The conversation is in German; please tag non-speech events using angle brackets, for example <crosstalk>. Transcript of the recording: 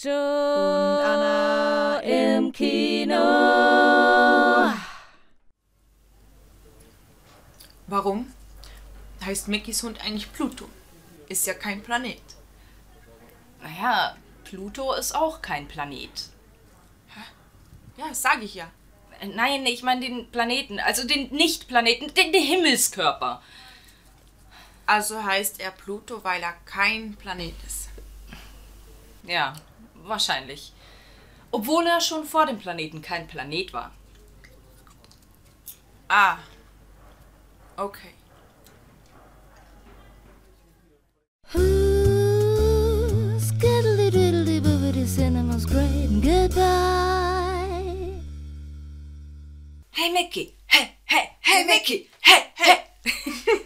Joe und Anna im Kino. Warum heißt Mickys Hund eigentlich Pluto? Ist ja kein Planet. Naja, Pluto ist auch kein Planet. Ja, das sage ich ja. Nein, ich meine den Planeten, also den Nicht-Planeten, den, den Himmelskörper. Also heißt er Pluto, weil er kein Planet ist. Ja, wahrscheinlich. Obwohl er schon vor dem Planeten kein Planet war. Ah. Okay. Hey Mickey! Hey, hey, hey Mickey! <laughs>